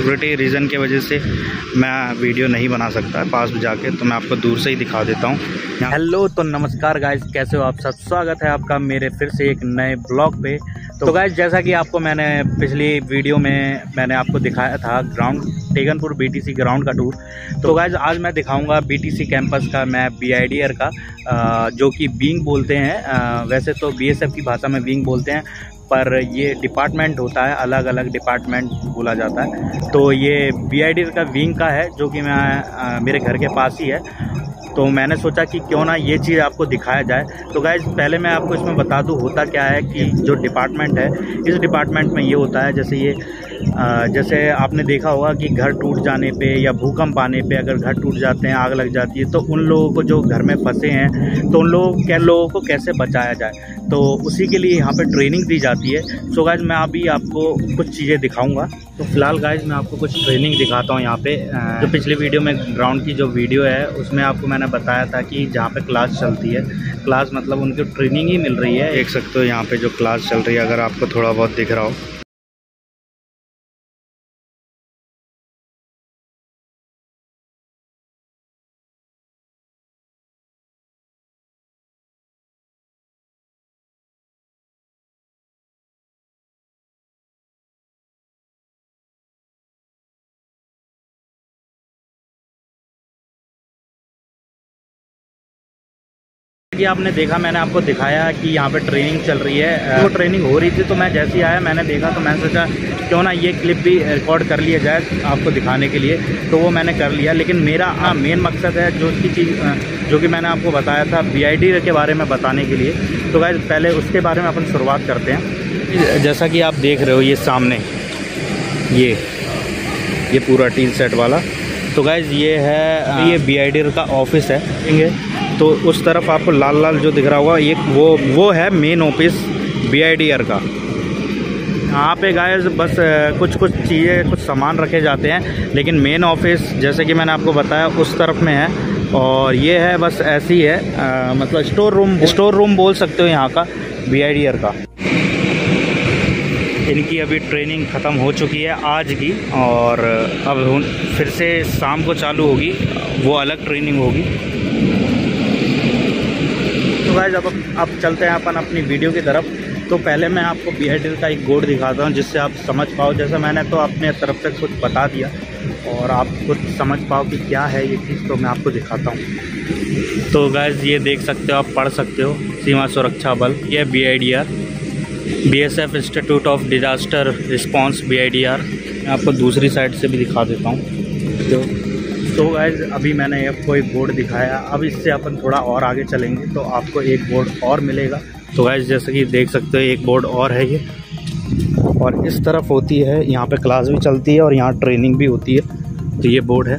Security reason की वजह से मैं वीडियो नहीं बना सकता, पास में जाके तो मैं आपको दूर से ही दिखा देता हूँ। हेलो तो नमस्कार गाइज़ कैसे हो आप सब? स्वागत है आपका मेरे फिर से एक नए ब्लॉग पे। तो गाइज़ जैसा कि आपको मैंने पिछली वीडियो में मैंने आपको दिखाया था ग्राउंड टेगनपुर बीटीसी ग्राउंड का टूर तो गाइज़ आज मैं दिखाऊँगा बीटीसी कैंपस का, मैं बी का जो कि बींग बोलते हैं। वैसे तो बीएसएफ की भाषा में बींग बोलते हैं। पर ये डिपार्टमेंट होता है अलग अलग डिपार्टमेंट बोला जाता है। तो ये बीआईडी का विंग का है, जो कि मैं मेरे घर के पास ही है। तो मैंने सोचा कि क्यों ना ये चीज़ आपको दिखाया जाए। तो गाइज़ पहले मैं आपको इसमें बता दूँ, होता क्या है कि जो डिपार्टमेंट है, इस डिपार्टमेंट में ये होता है, जैसे ये जैसे आपने देखा होगा कि घर टूट जाने पे या भूकंप आने पे अगर घर टूट जाते हैं, आग लग जाती है तो उन लोगों को जो घर में फंसे हैं तो उन लोगों के लोगों को कैसे बचाया जाए? तो उसी के लिए यहाँ पर ट्रेनिंग दी जाती है। सो गाइज़ मैं अभी आपको कुछ चीज़ें दिखाऊँगा। तो फ़िलहाल गाइज़ मैं आपको कुछ ट्रेनिंग दिखाता हूँ यहाँ पे। जो पिछली वीडियो में ग्राउंड की जो वीडियो है, उसमें आपको मैंने बताया था कि जहाँ पे क्लास चलती है, क्लास मतलब उनकी ट्रेनिंग ही मिल रही है। देख सकते हो यहाँ पे जो क्लास चल रही है, अगर आपको थोड़ा बहुत दिख रहा हो। कि आपने देखा, मैंने आपको दिखाया कि यहाँ पे ट्रेनिंग चल रही है। वो ट्रेनिंग हो रही थी तो मैं जैसे ही आया, मैंने देखा तो मैंने सोचा, क्यों ना ये क्लिप भी रिकॉर्ड कर लिया जाए आपको दिखाने के लिए। तो वो मैंने कर लिया, लेकिन मेरा हाँ मेन मकसद है जो उसकी चीज़ जो कि मैंने आपको बताया था बी के बारे में बताने के लिए। तो गाइज़ पहले उसके बारे में अपन शुरुआत करते हैं। जैसा कि आप देख रहे हो, ये सामने, ये ये पूरा टीन सेट वाला। तो गाइज़ ये है ये बी का ऑफ़िस है। तो उस तरफ़ आपको लाल लाल जो दिख रहा होगा ये वो वो है मेन ऑफ़िस बी का। यहाँ पे गाय बस कुछ कुछ चीज़ें कुछ सामान रखे जाते हैं लेकिन मेन ऑफ़िस जैसे कि मैंने आपको बताया उस तरफ़ में है। और ये है बस ऐसी है आ, मतलब स्टोर रूम स्टोर रूम बोल सकते हो यहाँ का बी का। इनकी अभी ट्रेनिंग ख़त्म हो चुकी है आज की और अब फिर से शाम को चालू होगी वो अलग ट्रेनिंग होगी। तो गाइज़ अब अब चलते हैं अपन अपनी वीडियो की तरफ़। तो पहले मैं आपको बी का एक बोर्ड दिखाता हूँ, जिससे आप समझ पाओ। जैसे मैंने तो अपने तरफ़ से कुछ बता दिया, और आप खुद समझ पाओ कि क्या है ये चीज़ तो मैं आपको दिखाता हूँ। तो गैज़ ये देख सकते हो, आप पढ़ सकते हो, सीमा सुरक्षा बल। ये B I D R B S F institute of disaster response B I D R मैं आपको दूसरी साइड से भी दिखा देता हूँ। तो तो गाइज़ अभी मैंने आपको एक बोर्ड दिखाया। अब इससे अपन थोड़ा और आगे चलेंगे तो आपको एक बोर्ड और मिलेगा। तो गाइज़ जैसे कि देख सकते हो, एक बोर्ड और है ये। और इस तरफ़ होती है, यहाँ पे क्लास भी चलती है और यहाँ ट्रेनिंग भी होती है। तो ये बोर्ड है।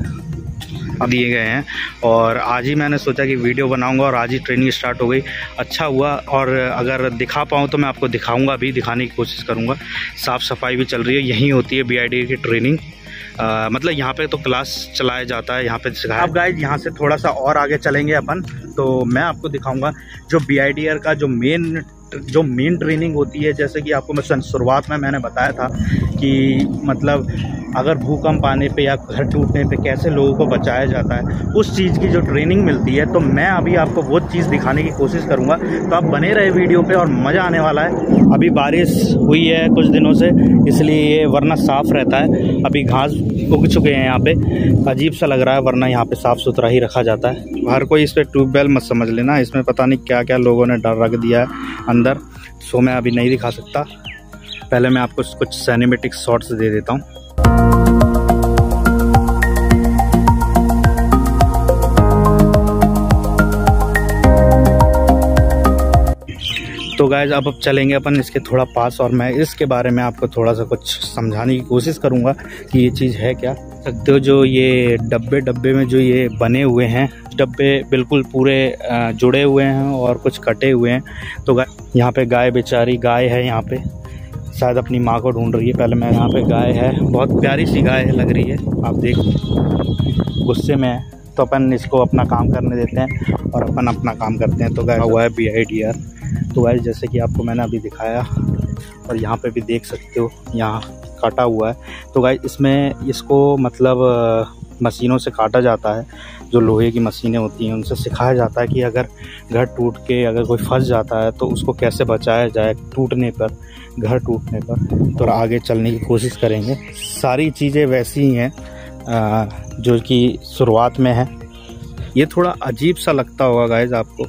अब ये गए हैं। और आज ही मैंने सोचा कि वीडियो बनाऊँगा और आज ही ट्रेनिंग स्टार्ट हो गई। अच्छा हुआ और अगर दिखा पाऊँ तो मैं आपको दिखाऊँगा भी, दिखाने की कोशिश करूँगा। साफ़ सफ़ाई भी चल रही है। यहीं होती है बी की ट्रेनिंग आ, मतलब यहाँ पे तो क्लास चलाया जाता है यहाँ पे सिखाया अब गाइज़ यहाँ से थोड़ा सा और आगे चलेंगे अपन। तो मैं आपको दिखाऊँगा जो बी का जो मेन जो मेन ट्रेनिंग होती है जैसे कि आपको मैं शुरुआत में मैंने बताया था कि मतलब अगर भूकंप आने पे या घर टूटने पे कैसे लोगों को बचाया जाता है, उस चीज़ की जो ट्रेनिंग मिलती है तो मैं अभी आपको वो चीज़ दिखाने की कोशिश करूँगा। तो आप बने रहे वीडियो पे और मज़ा आने वाला है। अभी बारिश हुई है कुछ दिनों से, इसलिए ये वरना साफ़ रहता है। अभी घास उग चुके हैं यहाँ पे, अजीब सा लग रहा है, वरना यहाँ पे साफ़ सुथरा ही रखा जाता है। हर कोई इस पर ट्यूबवेल मत समझ लेना, इसमें पता नहीं क्या क्या लोगों ने डर रख दिया है अंदर, सो मैं अभी नहीं दिखा सकता। पहले मैं आपको कुछ सैनिमेटिक शॉट्स दे देता हूँ। तो गाइज़ अब अब चलेंगे अपन इसके थोड़ा पास और मैं इसके बारे में आपको थोड़ा सा कुछ समझाने की कोशिश करूँगा कि ये चीज़ है क्या। सकते हो जो ये डब्बे डब्बे में जो ये बने हुए हैं, डब्बे बिल्कुल पूरे जुड़े हुए हैं और कुछ कटे हुए हैं। तो गाय यहाँ पे गाय बेचारी, गाय है यहाँ पे। शायद अपनी माँ को ढूंढ रही है। पहले मैं यहाँ पे गाय है। बहुत प्यारी सी गाय लग रही है। आप देख गुस्से में है। तो अपन इसको अपना काम करने देते हैं और अपन अपना काम करते हैं। तो गाय हुआ है बी आई डी आर तो गाय जैसे कि आपको मैंने अभी दिखाया और यहाँ पे भी देख सकते हो, यहाँ काटा हुआ है। तो गाय इसमें इसको मतलब मशीनों से काटा जाता है। जो लोहे की मशीनें होती हैं, उनसे सिखाया जाता है कि अगर घर टूट के अगर कोई फंस जाता है तो उसको कैसे बचाया जाए टूटने पर, घर टूटने पर तो आगे चलने की कोशिश करेंगे। सारी चीज़ें वैसी ही हैं जो कि शुरुआत में है। ये थोड़ा अजीब सा लगता होगा गाइज़ आपको,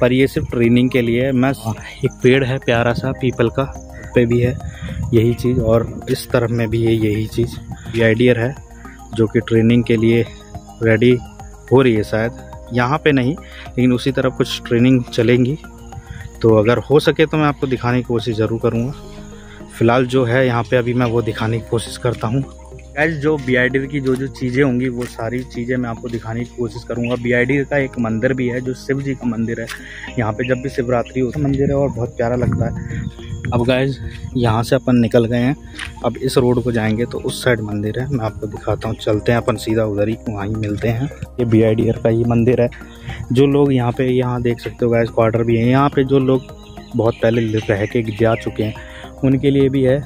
पर ये सिर्फ़ ट्रेनिंग के लिए है। मैं एक पेड़ है प्यारा सा पीपल का, पे भी है, यही चीज़, और इस तरफ़ में भी है यही चीज़, ये आइडियर है, जो कि ट्रेनिंग के लिए रेडी हो रही है शायद। यहाँ पे नहीं, लेकिन उसी तरफ़ कुछ ट्रेनिंग चलेंगी। तो अगर हो सके तो मैं आपको दिखाने की कोशिश ज़रूर करूँगा। फ़िलहाल जो है यहाँ पे अभी मैं वो दिखाने की कोशिश करता हूँ। गैस जो बीआईडी की जो जो चीज़ें होंगी, वो सारी चीज़ें मैं आपको दिखाने की कोशिश करूँगा। बी का एक मंदिर भी है, जो शिव जी का मंदिर है। यहाँ पे जब भी शिवरात्रि होता मंदिर है और बहुत प्यारा लगता है। अब गैज यहाँ से अपन निकल गए हैं। अब इस रोड को जाएँगे तो उस साइड मंदिर है। मैं आपको दिखाता हूँ। चलते हैं अपन सीधा उधर ही, वहीं मिलते हैं। ये बी का ये मंदिर है। जो लोग यहाँ पे, यहाँ देख सकते हो गैस क्वार्टर भी है। यहाँ पे जो लोग बहुत पहले रह के जा चुके हैं, उनके लिए भी है।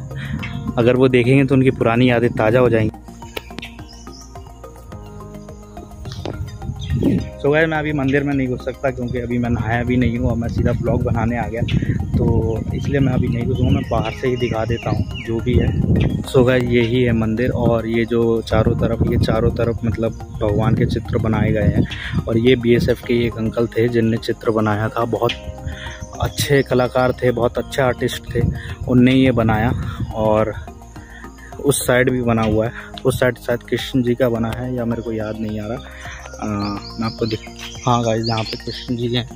अगर वो देखेंगे तो उनकी पुरानी यादें ताज़ा हो जाएँगी। सो गए मैं अभी मंदिर में नहीं घुस सकता क्योंकि अभी मैं नहाया भी नहीं हूँ और मैं सीधा ब्लॉग बनाने आ गया। तो इसलिए मैं अभी नहीं घुसूँगा, मैं बाहर से ही दिखा देता हूँ, जो भी है। सो गए यही है मंदिर और ये जो चारों तरफ़, ये चारों तरफ़ मतलब भगवान के चित्र बनाए गए हैं। और ये बीएसएफ के एक अंकल थे जिनने चित्र बनाया था, बहुत अच्छे कलाकार थे बहुत अच्छे आर्टिस्ट थे। उनने ये बनाया और उस साइड भी बना हुआ है। उस साइड शायद कृष्ण जी का बना है या मेरे को याद नहीं आ रहा। आ, मैं आपको दिख हाँ गाइज़ यहाँ पे कृष्ण जी हैं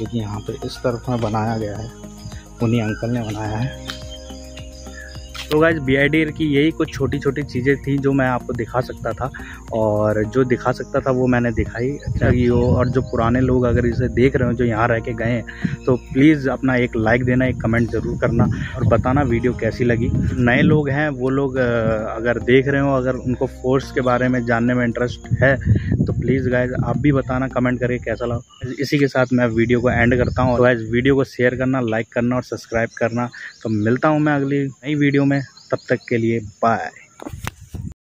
लेकिन यहाँ पे इस तरफ़ में बनाया गया है। उन्हीं अंकल ने बनाया है। तो गाइज़ बी आई की यही कुछ छोटी छोटी चीज़ें थी जो मैं आपको दिखा सकता था। और जो दिखा सकता था वो मैंने दिखाई। अच्छा की हो और जो पुराने लोग अगर इसे देख रहे हो, जो यहाँ रह के गए हैं तो प्लीज़ अपना एक लाइक देना, एक कमेंट ज़रूर करना और बताना वीडियो कैसी लगी। नए लोग हैं, वो लोग अगर देख रहे हो, अगर उनको फोर्स के बारे में जानने में इंटरेस्ट है तो प्लीज़ गाइज़ आप भी बताना कमेंट करके कैसा लगा। इसी के साथ मैं वीडियो को एंड करता हूँ। और गाइज़ वीडियो को शेयर करना लाइक करना और सब्सक्राइब करना। तो मिलता हूँ मैं अगली नई वीडियो में। तब तक के लिए बाय